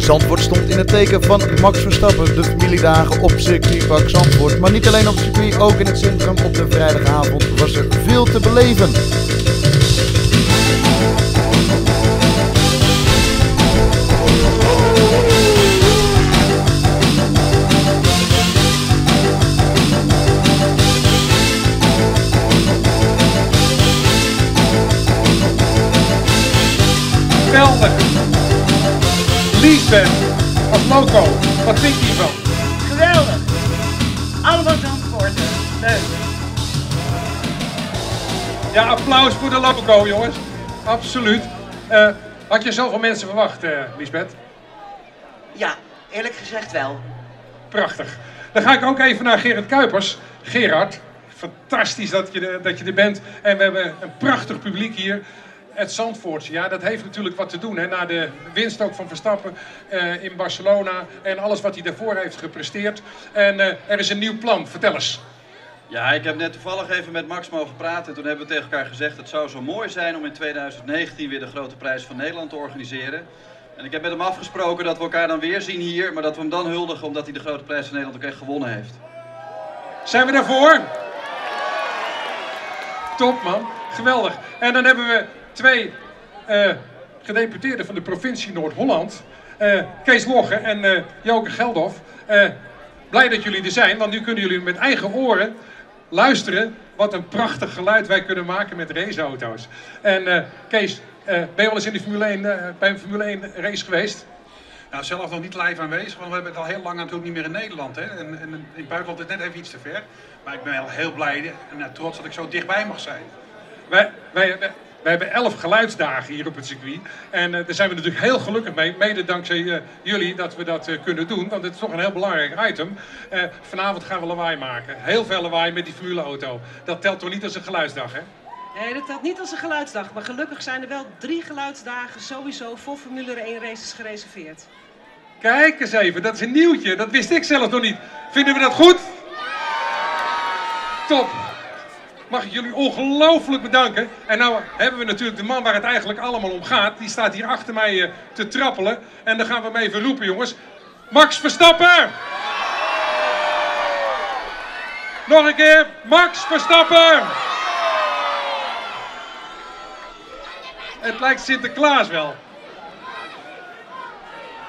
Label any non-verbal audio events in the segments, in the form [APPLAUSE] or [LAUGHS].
Zandvoort stond in het teken van Max Verstappen. De familiedagen op circuitpark Zandvoort. Maar niet alleen op het circuit, ook in het centrum op de vrijdagavond was er veel te beleven. Geweldig. Liesbeth als loco. Wat vind je hiervan? Geweldig. Allemaal Zandvoorten. Leuk. Ja, applaus voor de loco, jongens. Absoluut. Eh, had je zoveel mensen verwacht, eh Liesbeth? Ja, eerlijk gezegd wel. Prachtig. Dan ga ik ook even naar Gerard Kuipers. Gerard, fantastisch dat je, er- dat je er bent. En we hebben een prachtig publiek hier. Het Zandvoortse, ja, dat heeft natuurlijk wat te doen. Hè, na de winst ook van Verstappen eh, in Barcelona. En alles wat hij daarvoor heeft gepresteerd. En eh, er is een nieuw plan. Vertel eens. Ja, ik heb net toevallig even met Max mogen praten. En toen hebben we tegen elkaar gezegd: het zou zo mooi zijn om in 2019 weer de grote prijs van Nederland te organiseren. En ik heb met hem afgesproken dat we elkaar dan weer zien hier, maar dat we hem dan huldigen omdat hij de grote prijs van Nederland ook echt gewonnen heeft. Zijn we daarvoor? Top man, geweldig. En dan hebben we twee eh, gedeputeerden van de provincie Noord-Holland. Eh, Kees Logge en eh Joke Geldof. Blij dat jullie er zijn, want nu kunnen jullie met eigen oren luisteren wat een prachtig geluid wij kunnen maken met raceauto's. En Kees, ben je wel eens in de Formule 1, eh, bij een Formule 1 race geweest? Nou, zelf nog niet live aanwezig, want we hebben het al heel lang natuurlijk niet meer in Nederland. Hè? En, en in het buitenland is het net even iets te ver. Maar ik ben wel heel blij en trots dat ik zo dichtbij mag zijn. Wij, wij, wij, wij hebben elf geluidsdagen hier op het circuit. En eh, daar zijn we natuurlijk heel gelukkig mee. Mede dankzij eh, jullie dat we dat eh, kunnen doen. Want het is toch een heel belangrijk item. Vanavond gaan we lawaai maken. Heel veel lawaai met die formuleauto. Dat telt toch niet als een geluidsdag, hè? Nee, dat telt niet als een geluidsdag. Maar gelukkig zijn er wel drie geluidsdagen sowieso voor Formule 1 races gereserveerd. Kijk eens even, dat is een nieuwtje. Dat wist ik zelf nog niet. Vinden we dat goed? Top. Mag ik jullie ongelooflijk bedanken. En nou hebben we natuurlijk de man waar het eigenlijk allemaal om gaat. Die staat hier achter mij eh, te trappelen. En dan gaan we hem even roepen, jongens. Max Verstappen! Nog een keer, Max Verstappen! Het lijkt Sinterklaas wel.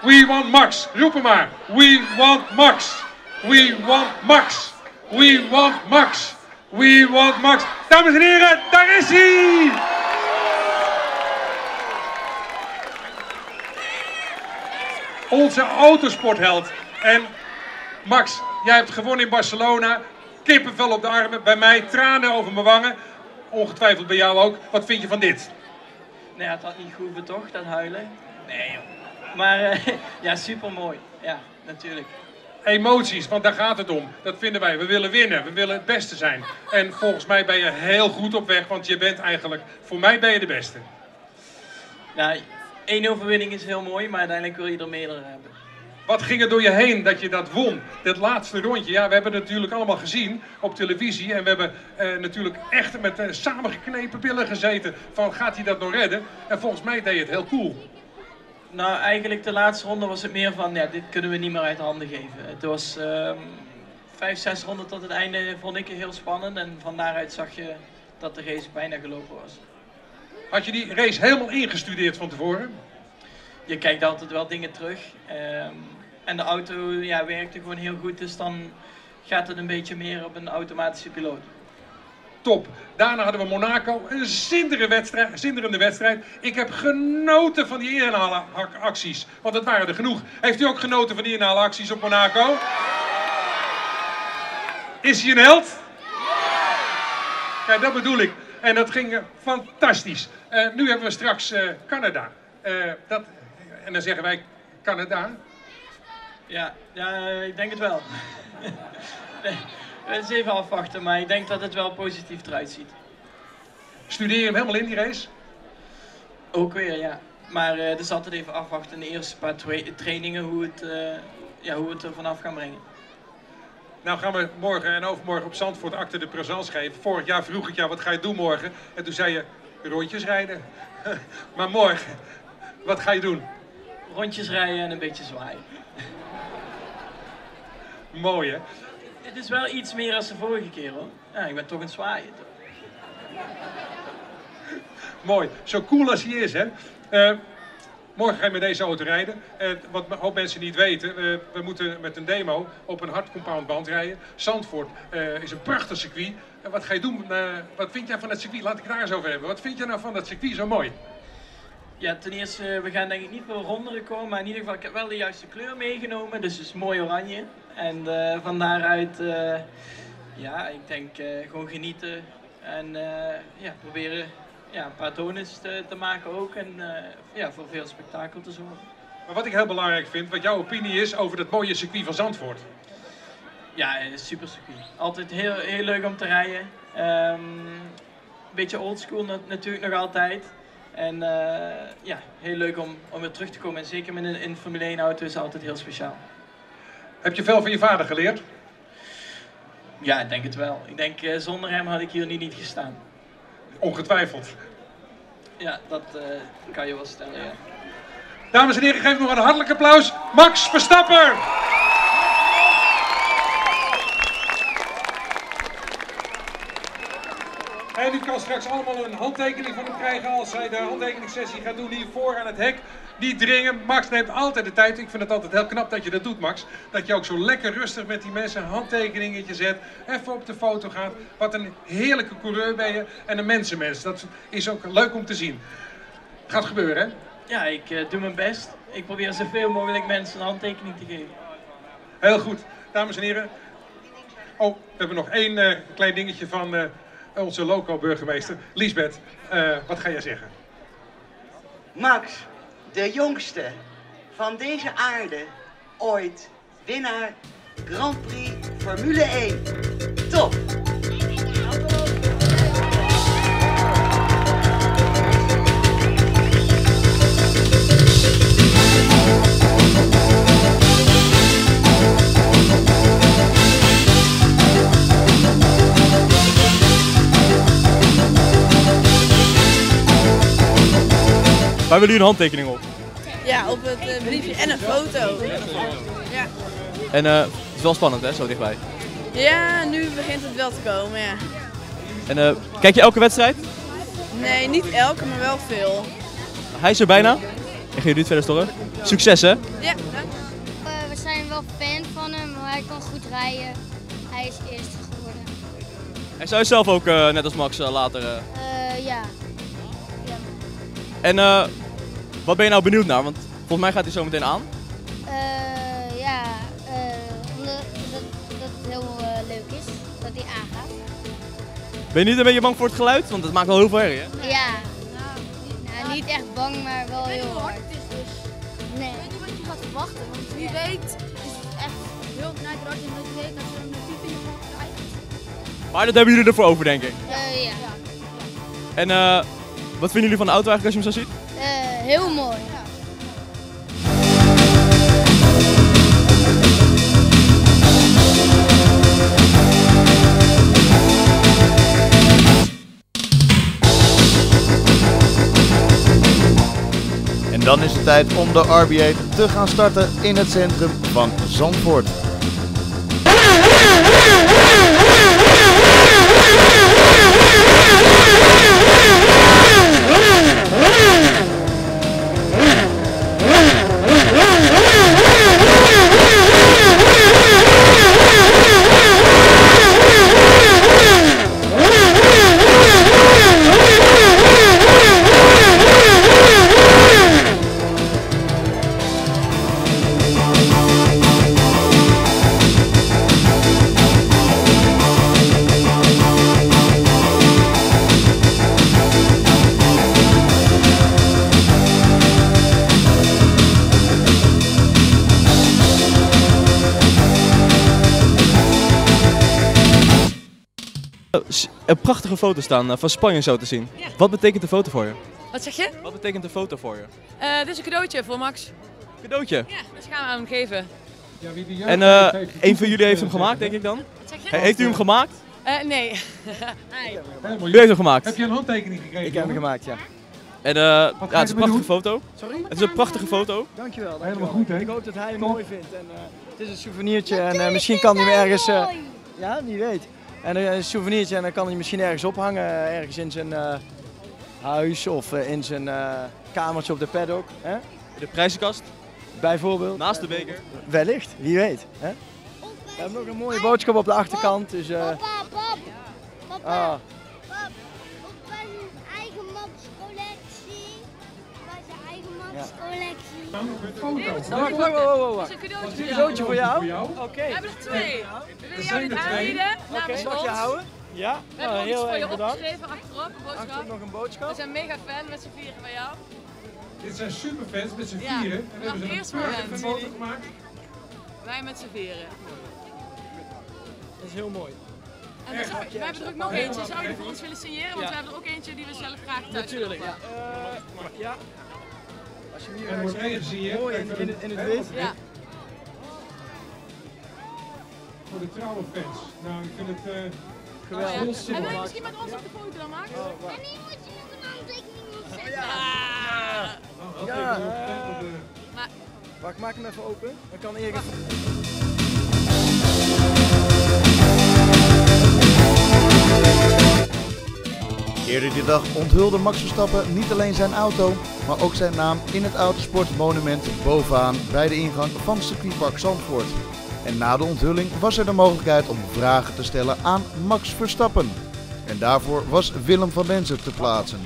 We want Max. Roep hem maar. We want Max. We want Max. We want Max. We want Max. Dames en heren, daar is hij! Onze autosportheld. En Max, jij hebt gewonnen in Barcelona. Kippenvel op de armen. Bij mij tranen over mijn wangen. Ongetwijfeld bij jou ook. Wat vind je van dit? Nee, het had niet goed toch, dat huilen. Nee joh. Maar eh, [LAUGHS] ja, super mooi. Ja, natuurlijk. Emoties, want daar gaat het om. Dat vinden wij. We willen winnen. We willen het beste zijn. En volgens mij ben je heel goed op weg, want je bent eigenlijk, voor mij ben je de beste. Nou, één overwinning is heel mooi, maar uiteindelijk wil je er meerdere hebben. Wat ging er door je heen dat je dat won? Dat laatste rondje. Ja, we hebben het natuurlijk allemaal gezien op televisie. En we hebben eh, natuurlijk echt met eh, samengeknepen billen gezeten. Van gaat hij dat nog redden? En volgens mij deed je het heel cool. Nou, eigenlijk de laatste ronde was het meer van, ja, dit kunnen we niet meer uit de handen geven. Het was ehm, vijf, zes ronden tot het einde, vond ik heel spannend. En van daaruit zag je dat de race bijna gelopen was. Had je die race helemaal ingestudeerd van tevoren? Je kijkt altijd wel dingen terug. ehm, en de auto ja, werkte gewoon heel goed, dus dan gaat het een beetje meer op een automatische piloot. Top. Daarna hadden we Monaco. Een zinderende wedstrijd. zinderende wedstrijd. Ik heb genoten van die inhaalacties. Want het waren er genoeg. Heeft u ook genoten van die inhaalacties op Monaco? Is hij een held? Kijk, dat bedoel ik. En dat ging eh, fantastisch. Eh, nu hebben we straks eh, Canada. Dat, en dan zeggen wij Canada. Ja, ja ik denk het wel. [LAUGHS] het is even afwachten, maar ik denk dat het wel positief eruit ziet. Studeer je hem helemaal in die race? Ook weer, ja. Maar eh dus altijd even afwachten in de eerste paar tra- trainingen hoe, het, eh, ja, hoe we het er vanaf gaan brengen. Nou gaan we morgen en overmorgen op Zandvoort acte de présence geven. Vorig jaar vroeg ik jou, wat ga je doen morgen? En toen zei je, rondjes rijden. [LAUGHS] maar morgen, wat ga je doen? rondjes rijden en een beetje zwaaien. Mooi hè? Het is wel iets meer als de vorige keer hoor. Ja, ik ben toch een zwaaien. [LAUGHS] Mooi. Zo cool als hij is, hè? Eh, morgen ga je met deze auto rijden. Eh, wat hoop mensen niet weten, eh, we moeten met een demo op een hardcompound band rijden. Zandvoort is een prachtig circuit. En wat ga je doen? Wat vind jij van het circuit? Laat ik daar eens over hebben. Wat vind jij nou van dat circuit zo mooi? Ja, ten eerste, we gaan denk ik niet voor ronderen komen, maar in ieder geval, ik heb wel de juiste kleur meegenomen, dus het is mooi oranje. En eh, van daaruit, eh, ja, ik denk eh, gewoon genieten en ja, proberen ja, een paar donuts te, te maken ook en ja, voor veel spektakel te zorgen. Maar wat ik heel belangrijk vind, wat jouw opinie is over dat mooie circuit van Zandvoort. Ja, super circuit. Altijd heel, heel leuk om te rijden. Ehm, beetje oldschool nat- natuurlijk nog altijd. En eh, ja, heel leuk om, om weer terug te komen. En zeker met een, een Formule 1 auto is altijd heel speciaal. Heb je veel van je vader geleerd? Ja, ik denk het wel. Ik denk eh, zonder hem had ik hier nu niet gestaan. Ongetwijfeld. Ja, dat eh, kan je wel stellen, ja. Dames en heren, geef nog een hartelijk applaus. Max Verstappen! U kan straks allemaal een handtekening van hem krijgen als hij de handtekeningssessie gaat doen hiervoor aan het hek. Niet dringen. Max neemt altijd de tijd. Ik vind het altijd heel knap dat je dat doet, Max. Dat je ook zo lekker rustig met die mensen een handtekeningetje zet. Even op de foto gaat. Wat een heerlijke coureur ben je. En een mensenmens. Dat is ook leuk om te zien. Gaat gebeuren, hè? Ja, ik eh, doe mijn best. Ik probeer zoveel mogelijk mensen een handtekening te geven. Heel goed, dames en heren. Oh, we hebben nog één eh, klein dingetje van eh, onze loco-burgemeester. Liesbeth, eh, wat ga jij zeggen? Max, de jongste van deze aarde, ooit winnaar Grand Prix Formule 1. Top! Waar willen jullie een handtekening op? Ja, op het eh, briefje en een foto. Ja. En eh, het is wel spannend hè, zo dichtbij. ja, nu begint het wel te komen, ja. En eh, kijk je elke wedstrijd? Nee, niet elke, maar wel veel. Hij is er bijna. Ik ga jullie niet verder storen. Succes hè? Ja, dank. We zijn wel fan van hem, maar hij kan goed rijden. Hij is eerste geworden. En zou je zelf ook, eh, net als Max, later... eh, Eh, ja. En eh, wat ben je nou benieuwd naar? Want volgens mij gaat hij zo meteen aan. Eh, ja, eh, omdat dat, dat het heel eh, leuk is dat hij aangaat. Ben je niet een beetje bang voor het geluid? Want het maakt wel heel veel herrie hè? Ja. Nou, niet echt bang, maar wel heel hard. Nee. weet niet wat je gaat verwachten, want wie weet is het echt heel knijterhard en dat je weet dat je een piep in je mond krijgt. Maar dat hebben jullie ervoor over denk ik. Eh, ja. En eh, wat vinden jullie van de auto eigenlijk als je hem zo ziet? Heel mooi. En dan is het tijd om de RB8 te gaan starten in het centrum van Zandvoort. Een prachtige foto staan eh, van Spanje zo te zien. Ja. Wat betekent de foto voor je? Wat zeg je? Wat betekent de foto voor je? Eh, dit is een cadeautje voor Max. Cadeautje? Ja, dus gaan we aan hem geven. En eh een van jullie heeft hem gemaakt, denk ik dan? zeg je? He- Heeft u hem gemaakt? Eh, nee. [LAUGHS] U heeft hem gemaakt? Heb je een handtekening gekregen? Ik heb hem gemaakt, ja. En eh, ja, het is een prachtige foto. Sorry? Het is een prachtige foto. Dankjewel. dankjewel. Helemaal goed, hè? Ik hoop dat hij hem Top. mooi vindt. En, eh, het is een souvenirtje en eh, misschien kan hij hem ergens... eh, ja, wie weet. En eh, een souvenirtje en dan kan hij misschien ergens ophangen. eh, ergens in zijn eh, huis of in zijn eh, kamertje op de paddock. Hè? De prijzenkast. Bijvoorbeeld. Naast de beker. Wellicht, wie weet. Hè? We hebben nog een mooie boodschap op de achterkant. Dus, eh, Papa, pap. Papa, ah, Wacht, wacht, wacht, wacht, wacht. Dat is een cadeautje Een cadeautje voor jou? Oké. We hebben er twee. We willen jou zijn dit er twee. aanbieden namens mag je ons. houden? Ja, We nou, hebben iets heel voor je bedankt. opgeschreven achterop, een boodschap. Achterop nog een boodschap. We zijn mega fan met z'n vieren van jou. Dit zijn superfans met z'n Ja, vieren. En vanaf hebben ze het een moment. foto gemaakt. Wij met z'n vieren. Dat is heel mooi. En we, we hebben er ook nog eentje. Zou je er voor ons willen signeren? Want we hebben er ook eentje die we zelf graag thuis Natuurlijk, ja. Als je hem hier En er wordt. Mooi in, in, in het wit. Ja. Voor de trouwe fans. Nou, ik vind het... eh, Geweldig. Oh, ja. heel En wil je misschien met ons op de foto dan maken? Oh. En nu moet je nog een handtekening opzetten. Ja. Oh, de- Maar Wacht, maak hem even open. Dan kan Erik... Eerder die dag onthulde Max Verstappen niet alleen zijn auto, maar ook zijn naam in het Autosportmonument bovenaan bij de ingang van circuitpark Zandvoort. En na de onthulling was er de mogelijkheid om vragen te stellen aan Max Verstappen. En daarvoor was Willem van Denzen te plaatsen.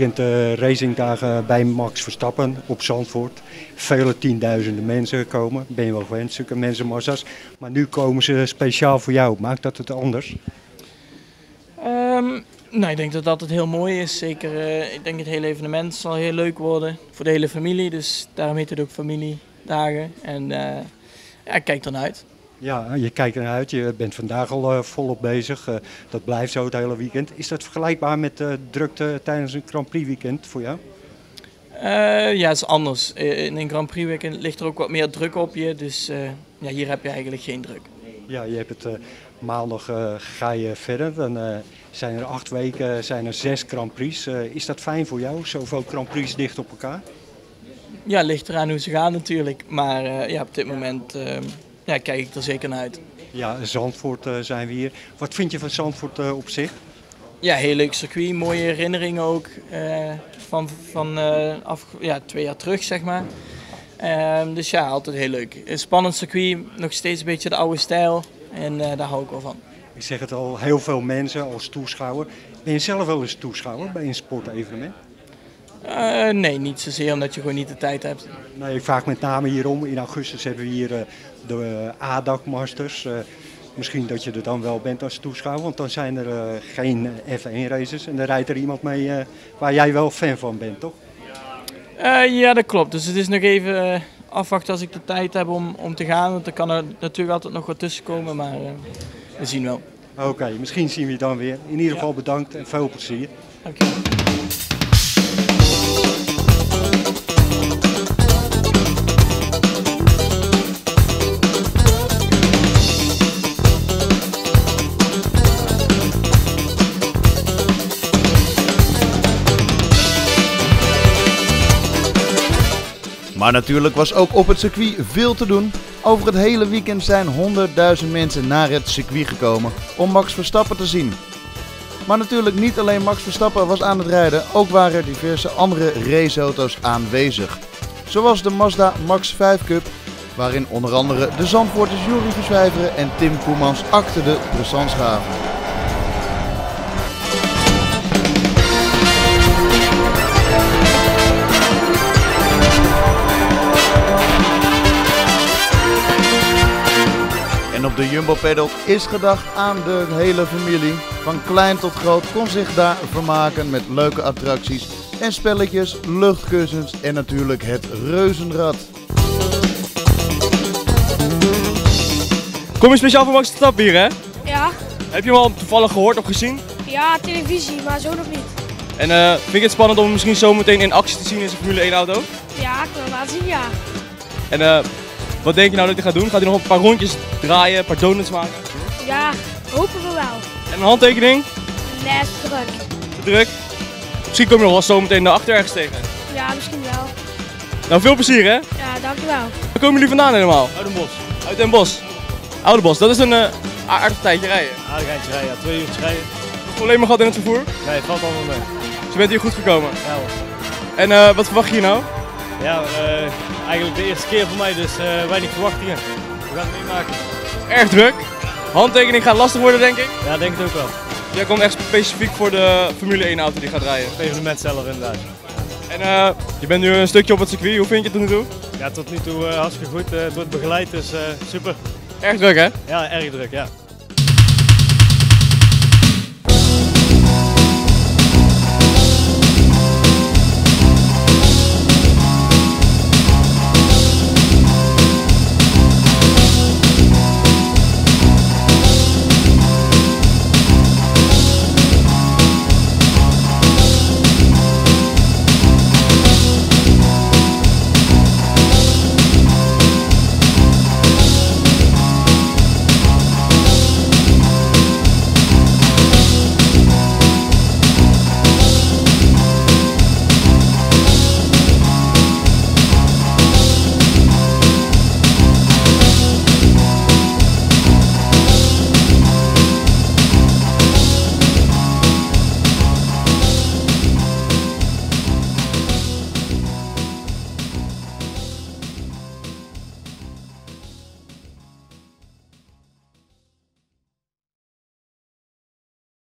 Eh, racingdagen bij Max Verstappen op Zandvoort. Vele tienduizenden mensen komen. Ben je wel gewend, zulke mensenmassa's. Maar nu komen ze speciaal voor jou. Maakt dat het anders? Ehm, nou, ik denk dat dat het heel mooi is. Zeker, eh, ik denk het hele evenement zal heel leuk worden voor de hele familie. Dus daarom heet het ook familiedagen. En eh, ja, kijk ernaar uit. Ja, je kijkt ernaar uit. Je bent vandaag al eh, volop bezig. Eh, dat blijft zo het hele weekend. Is dat vergelijkbaar met de drukte tijdens een Grand Prix weekend voor jou? Eh, ja, is anders. Eh, In een Grand Prix weekend ligt er ook wat meer druk op je. Dus eh, ja, hier heb je eigenlijk geen druk. Ja, je hebt het eh, maandag eh, ga je verder. Dan eh, zijn er acht weken, zijn er zes Grand Prix. Eh, is dat fijn voor jou? Zoveel Grand Prix dicht op elkaar? Ja, ligt eraan hoe ze gaan natuurlijk. Maar eh, ja, op dit moment eh, ja, kijk ik er zeker naar uit. Ja, Zandvoort eh, zijn we hier. Wat vind je van Zandvoort eh, op zich? Ja, heel leuk circuit. Mooie herinneringen ook eh, van, van af, ja, twee jaar terug, zeg maar. Ehm, dus ja, altijd heel leuk. Een spannend circuit, nog steeds een beetje de oude stijl. En daar hou ik wel van. Ik zeg het al, heel veel mensen als toeschouwer. Ben je zelf wel eens toeschouwer bij een sportevenement? Eh, nee, niet zozeer omdat je gewoon niet de tijd hebt. Nee, ik vraag met name hierom. In augustus hebben we hier eh, de uh, ADAC Masters. Eh, misschien dat je er dan wel bent als toeschouwer, want dan zijn er eh, geen F1 races. En dan rijdt er iemand mee eh, waar jij wel fan van bent, toch? Eh, ja, dat klopt. Dus het is nog even eh, afwachten als ik de tijd heb om, om te gaan. Want er kan er natuurlijk altijd nog wat tussen komen, maar eh, we zien wel. Oké, misschien zien we je dan weer. In ieder geval bedankt en veel plezier. Dankjewel. Maar natuurlijk was ook op het circuit veel te doen. Over het hele weekend zijn 100.000 mensen naar het circuit gekomen om Max Verstappen te zien. Maar natuurlijk niet alleen Max Verstappen was aan het rijden, ook waren er diverse andere raceauto's aanwezig. Zoals de Mazda Max 5 Cup, waarin onder andere de Zandvoorters Jury Verzwijveren en Tim Koemans acte de présence gaven. En op de Jumbo Paddock is gedacht aan de hele familie. Van klein tot groot kon zich daar vermaken met leuke attracties en spelletjes, luchtkussens en natuurlijk het reuzenrad. Kom je speciaal voor Max Verstappen hier, hè? Ja, Heb je hem al toevallig gehoord of gezien? ja, televisie, maar zo nog niet. En eh, vind je het spannend om hem misschien zo meteen in actie te zien in zijn Formule 1 auto? Ja, ik wil laten zien, ja. En eh, Wat denk je nou dat hij gaat doen? Gaat hij nog een paar rondjes draaien, een paar donuts maken? Ja, hopen we wel. En een handtekening? Nee, druk. Te druk? Misschien kom je nog wel zo meteen daarachter ergens tegen. Ja, misschien wel. Nou, veel plezier hè? Ja, dankjewel. Waar komen jullie vandaan helemaal? Uit een bos. Uit Den Bosch. Oude Bos, dat is een uh, aardig tijdje rijden. Aardig eindje rijden, ja. Twee uur rijden. Nog problemen gehad in het vervoer? Nee, het valt allemaal mee. Dus je bent hier goed gekomen? Ja hoor. En uh, wat verwacht je hier nou? Ja, uh, eigenlijk de eerste keer voor mij, dus weinig verwachtingen. We gaan het meemaken. Erg druk. Handtekening gaat lastig worden, denk ik? Ja, denk het ook wel. Jij komt echt specifiek voor de Formule 1 auto die gaat rijden? Het evenement zelf inderdaad. En uh, je bent nu een stukje op het circuit, hoe vind je het tot nu toe? Ja, tot nu toe uh, hartstikke goed. Uh, het wordt begeleid, dus super. Erg druk hè? Ja, erg druk, ja.